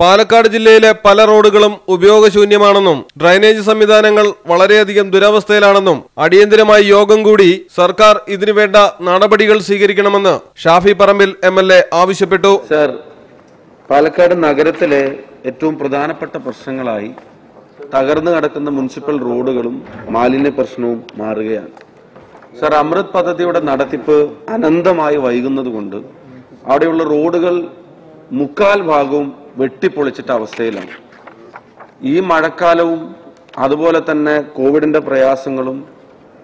പാലക്കാട് ജില്ലയിലെ പല റോഡുകളും ഉപയോഗശൂന്യമാണെന്നും ഡ്രൈനേജ് സംവിധാനങ്ങൾ വളരെയധികം ദുരവസ്ഥയിലാണെന്നും അടിയന്തരമായി യോഗം കൂടി സർക്കാർ ഇതിനുവേണ്ട നടപടികൾ സ്വീകരിക്കണമെന്ന് Shafi Parambil M L A ആവശ്യപ്പെട്ടു. സർ പാലക്കാട് നഗരത്തിലെ ഏറ്റവും പ്രധാനപ്പെട്ട പ്രശ്നങ്ങളായി തകർന്നു കിടക്കുന്ന മുനിസിപ്പൽ റോഡുകളും മാലിന്യ പ്രശ്നവും മാറുകയാണ്. സർ അമൃത് പദ്ധതിയുടെ നടത്തിപ്പ് അനന്തമായി വൈകുന്നതുകൊണ്ട് അവിടെയുള്ള റോഡുകൾ മുക്കാൽ ഭാഗവും വെട്ടിപ്പൊളിച്ചിട്ട അവസ്ഥയിലാണ്. ഈ മഴക്കാലവും അതുപോലെ തന്നെ കോവിഡിന്റെ പ്രയാസങ്ങളും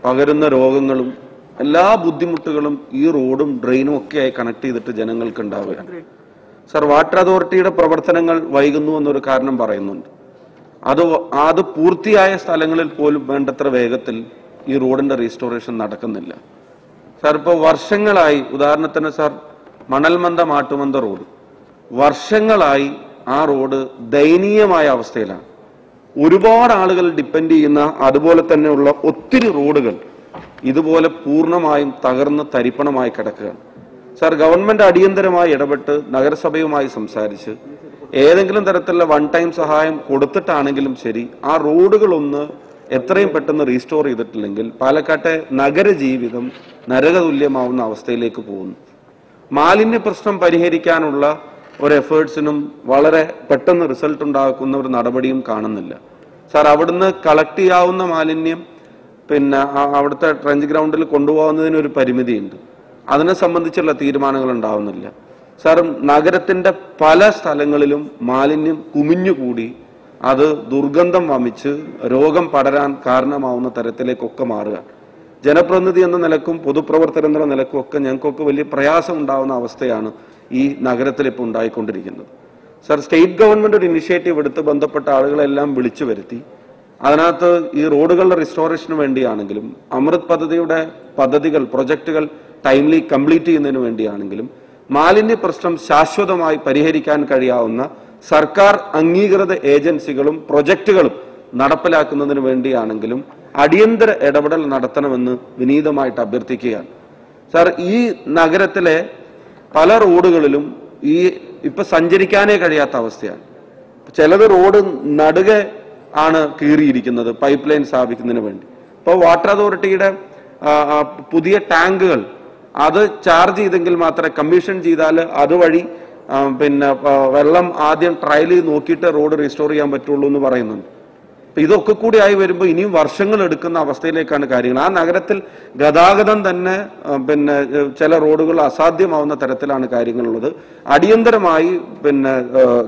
പകരുന്ന രോഗങ്ങളും എല്ലാ ബുദ്ധിമുട്ടുകളും ഈ റോഡും ഡ്രെയിനും ഒക്കെയായി കണക്ട് ചെയ്തിട്ട് ജനങ്ങൾക്ക് ഉണ്ടാവുകയാണ്. സർ വാട്ടർ അതോറിറ്റിയുടെ പ്രവർത്തനങ്ങൾ വൈകുന്നു എന്നൊരു കാരണം പറയുന്നുണ്ട്. അത് അത് പൂർത്തിയായ സ്ഥലങ്ങളിൽ പോലും വേണ്ടത്ര വേഗത്തിൽ ഈ റോഡിന്റെ റീസ്റ്റോറേഷൻ നടക്കുന്നില്ല. സാർ ഇപ്പോൾ വർഷങ്ങളായി ഉദാഹരണത്തിന് സാർ മണൽമന്ത മാട്ടുമന്ത റോഡ്. വർഷങ്ങളായി ആ റോഡ് ദയനീയമായ അവസ്ഥയിലാണ്. ഒരുപാട് ആളുകൾ ഡിപ്പെൻഡ് ചെയ്യുന്ന അതുപോലെ തന്നെയുള്ള ഒത്തിരി റോഡുകൾ ഇതുപോലെ പൂർണമായും തകർന്ന് തരിപ്പണമായി കിടക്കുകയാണ്. സാർ ഗവൺമെന്റ് അടിയന്തരമായി ഇടപെട്ട് നഗരസഭയുമായി സംസാരിച്ച് ഏതെങ്കിലും തരത്തിലുള്ള വൺ ടൈം സഹായം കൊടുത്തിട്ടാണെങ്കിലും ശരി ആ റോഡുകളൊന്ന് എത്രയും പെട്ടെന്ന് റീസ്റ്റോർ ചെയ്തിട്ടില്ലെങ്കിൽ പാലക്കാട്ടെ നഗരജീവിതം നരകതുല്യമാവുന്ന അവസ്ഥയിലേക്ക് പോകുന്നു. മാലിന്യ പ്രശ്നം പരിഹരിക്കാനുള്ള ഒരു എഫേർട്സിനും വളരെ പെട്ടെന്ന് റിസൾട്ട് ഉണ്ടാക്കുന്ന ഒരു നടപടിയും കാണുന്നില്ല. സാർ അവിടുന്ന് കളക്ട് ചെയ്യാവുന്ന മാലിന്യം പിന്നെ അവിടുത്തെ ട്രഞ്ച് ഗ്രൗണ്ടിൽ കൊണ്ടുപോകുന്നതിന് ഒരു പരിമിതിയുണ്ട്. അതിനെ സംബന്ധിച്ചുള്ള തീരുമാനങ്ങൾ ഉണ്ടാവുന്നില്ല. സാർ നഗരത്തിന്റെ പല സ്ഥലങ്ങളിലും മാലിന്യം കുമിഞ്ഞുകൂടി അത് ദുർഗന്ധം വമിച്ച് രോഗം പടരാൻ കാരണമാവുന്ന തരത്തിലേക്കൊക്കെ മാറുക. ജനപ്രതിനിധി എന്ന നിലക്കും പൊതുപ്രവർത്തകർ എന്ന നിലക്കും ഒക്കെ ഞങ്ങൾക്കൊക്കെ വലിയ പ്രയാസം ഉണ്ടാവുന്ന അവസ്ഥയാണ് ഈ നഗരത്തിൽ ഇപ്പോൾ ഉണ്ടായിക്കൊണ്ടിരിക്കുന്നത്. സർ സ്റ്റേറ്റ് ഗവൺമെന്റ് ഒരു ഇനിഷ്യേറ്റീവ് എടുത്ത് ബന്ധപ്പെട്ട ആളുകളെല്ലാം വിളിച്ചു വരുത്തി. അതിനകത്ത് ഈ റോഡുകളുടെ റിസ്റ്റോറേഷന് വേണ്ടിയാണെങ്കിലും അമൃത് പദ്ധതിയുടെ പദ്ധതികൾ പ്രൊജക്ടുകൾ ടൈംലി കംപ്ലീറ്റ് ചെയ്യുന്നതിന് വേണ്ടിയാണെങ്കിലും മാലിന്യ പ്രശ്നം ശാശ്വതമായി പരിഹരിക്കാൻ കഴിയാവുന്ന സർക്കാർ അംഗീകൃത ഏജൻസികളും പ്രൊജക്ടുകളും നടപ്പിലാക്കുന്നതിന് വേണ്ടിയാണെങ്കിലും അടിയന്തര ഇടപെടൽ നടത്തണമെന്ന് വിനീതമായിട്ട് അഭ്യർത്ഥിക്കുകയാണ്. സാർ ഈ നഗരത്തിലെ പല റോഡുകളിലും ഈ ഇപ്പൊ സഞ്ചരിക്കാനേ കഴിയാത്ത അവസ്ഥയാണ്. ചിലത് റോഡ് നടുകെ ആണ് കീറിയിരിക്കുന്നത് പൈപ്പ് ലൈൻ സ്ഥാപിക്കുന്നതിന് വേണ്ടി. ഇപ്പോൾ വാട്ടർ അതോറിറ്റിയുടെ പുതിയ ടാങ്കുകൾ അത് ചാർജ് ചെയ്തെങ്കിൽ മാത്രമേ കമ്മീഷൻ ചെയ്താൽ അതുവഴി പിന്നെ വെള്ളം ആദ്യം ട്രയൽ നോക്കിയിട്ട് റോഡ് റീസ്റ്റോർ ചെയ്യാൻ പറ്റുള്ളൂ എന്ന് പറയുന്നുണ്ട്. ഇതൊക്കെ കൂടി ആയി വരുമ്പോൾ ഇനിയും വർഷങ്ങൾ എടുക്കുന്ന അവസ്ഥയിലേക്കാണ് കാര്യങ്ങൾ. ആ നഗരത്തിൽ ഗതാഗതം തന്നെ പിന്നെ ചില റോഡുകൾ അസാധ്യമാവുന്ന തരത്തിലാണ് കാര്യങ്ങളുള്ളത്. അടിയന്തരമായി പിന്നെ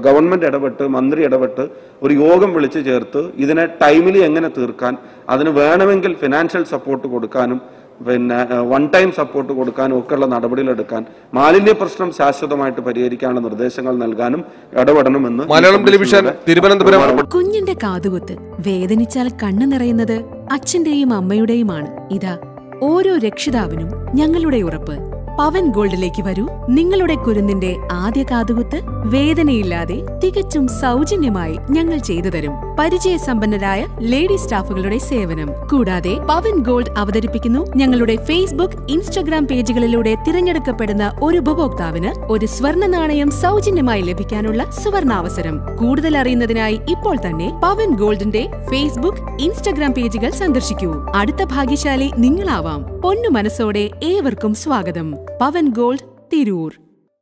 ഗവൺമെന്റ് ഇടപെട്ട് മന്ത്രി ഇടപെട്ട് ഒരു യോഗം വിളിച്ചു ചേർത്ത് ഇതിനെ ടൈമിലി എങ്ങനെ തീർക്കാൻ അതിന് വേണമെങ്കിൽ ഫിനാൻഷ്യൽ സപ്പോർട്ട് കൊടുക്കാനും പിന്നെ വൺ ടൈം സപ്പോർട്ട് കൊടുക്കാനും ഒക്കെയുള്ള നടപടികളെടുക്കാൻ മാലിന്യ പ്രശ്നം ശാശ്വതമായിട്ട് പരിഹരിക്കാനുള്ള നിർദ്ദേശങ്ങൾ നൽകാനും ഇടപെടണമെന്ന് മലയാളം ടെലിവിഷൻ തിരുവനന്തപുരം കുഞ്ഞിന്റെ കാതുകുത്ത് വേദനിച്ചാൽ കണ്ണു നിറയുന്നത് അച്ഛന്റെയും അമ്മയുടെയുമാണ്. ഇതാ ഓരോ രക്ഷിതാവിനും ഞങ്ങളുടെ ഉറപ്പ്. പവൻ ഗോൾഡിലേക്ക് വരൂ. നിങ്ങളുടെ കുരുന്നിന്റെ ആദ്യ കാതുകുത്ത് വേദനയില്ലാതെ തികച്ചും സൗജന്യമായി ഞങ്ങൾ ചെയ്തു തരും. പരിചയസമ്പന്നരായ ലേഡി സ്റ്റാഫുകളുടെ സേവനം. കൂടാതെ പവൻ ഗോൾഡ് അവതരിപ്പിക്കുന്നു ഞങ്ങളുടെ ഫേസ്ബുക്ക് ഇൻസ്റ്റഗ്രാം പേജുകളിലൂടെ തിരഞ്ഞെടുക്കപ്പെടുന്ന ഒരു ഉപഭോക്താവിന് ഒരു സ്വർണ നാണയം സൗജന്യമായി ലഭിക്കാനുള്ള സുവർണാവസരം. കൂടുതൽ അറിയുന്നതിനായി ഇപ്പോൾ തന്നെ പവൻ ഗോൾഡിന്റെ ഫേസ്ബുക്ക് ഇൻസ്റ്റഗ്രാം പേജുകൾ സന്ദർശിക്കൂ. അടുത്ത ഭാഗ്യശാലി നിങ്ങളാവാം. പൊന്നു മനസ്സോടെ ഏവർക്കും സ്വാഗതം. പവൻ ഗോൾഡ് തിരൂർ.